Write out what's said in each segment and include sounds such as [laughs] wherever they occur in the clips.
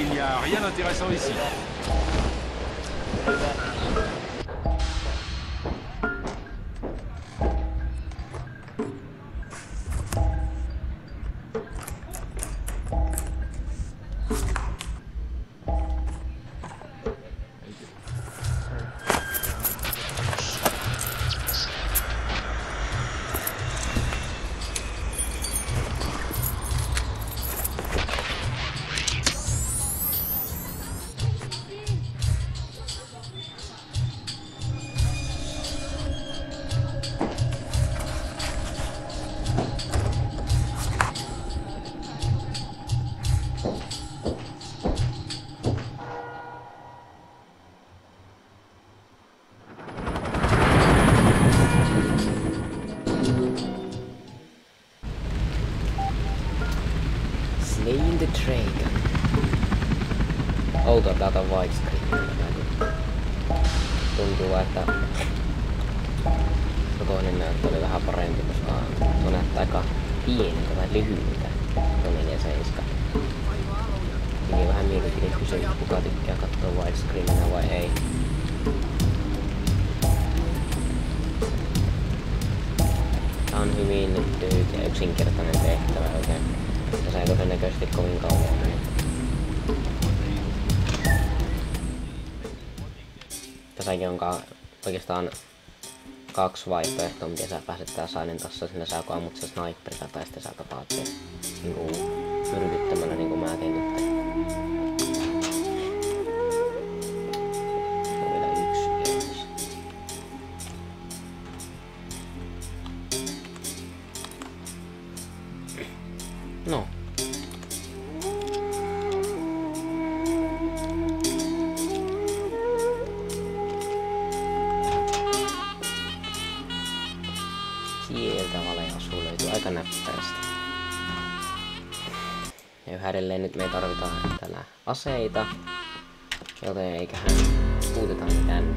Il n'y a rien d'intéressant ici. Dragon. Outoa pelata widescreenillä. Tuntuu, että toinen näyttö oli vähän parempi, koska tuo näyttää aika pieneltä tai lyhyiltä. Tuo 47. Niin vähän mielipide kysymys, kuka tykkää katsoa widescreenillä vai ei. Tää on hyvin lyhyt ja yksinkertainen tehtävä, todennäköisesti kovin kauan. Tässäkin on ka- oikeastaan kaksi vaihtoehtoa, miten sä pääset tää sainen tossa. Sinä sä joko ammut se sniperilla tai sitten sä tapaat sen niinku myrkyttämällä niinku mä tein nyt. No. Sieltä valeasu löytyy aika näppärästi. Ja yhä edelleen nyt me ei tarvita täällä aseita. Joten eiköhän puuteta mitään.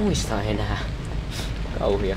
muista enää. Kauhia.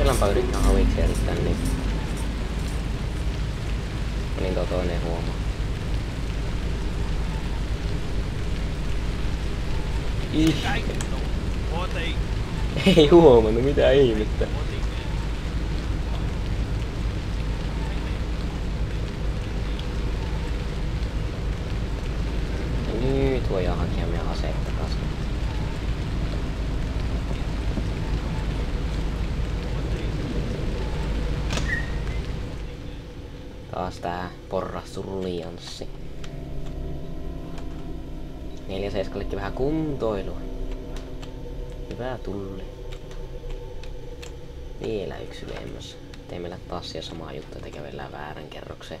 Kellanpa yritän haviksi erittää niin. Niin tota tuo toinen huomaa. Ih. Ei huomannut mitään ihmettä. [laughs] Taas tää porrassurlianssi. Neljä seiskallekin vähän kuntoilua. Hyvää tulli. Vielä yksi ylemmäs. Meillä taas siellä samaa juttua, että kävellään väärän kerroksen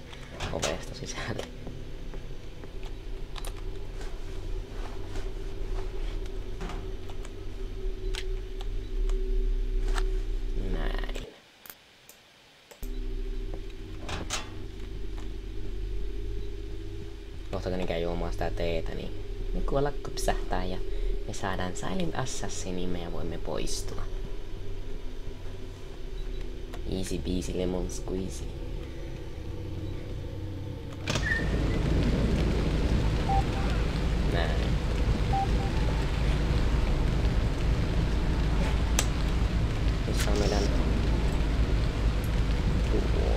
ovesta sisälle. Näin. Kohta käy juomaan sitä teetä, niin ne kuolla kypsähtää ja me saadaan Silent Assassinimme ja voimme poistua. Easy peasy lemon squeezy. Näin. Missä on meidän... Tuo.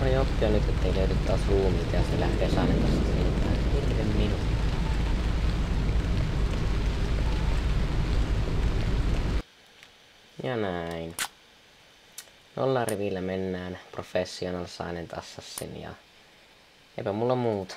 Pari oppia nyt, ettei ruumiit ja se lähtee saanen tosta siltään hirvemmin. Ja näin. Nolla rivillä mennään Professional Silent Assassin ja eipä mulla muuta.